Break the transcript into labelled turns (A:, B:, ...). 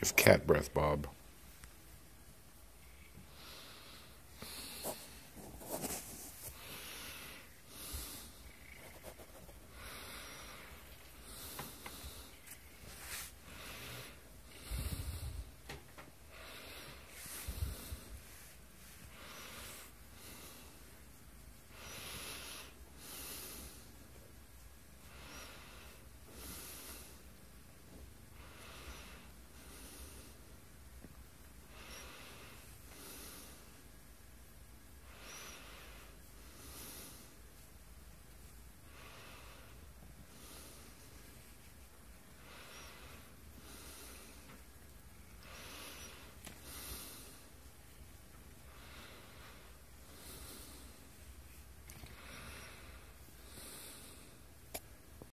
A: You cat breath, Bob.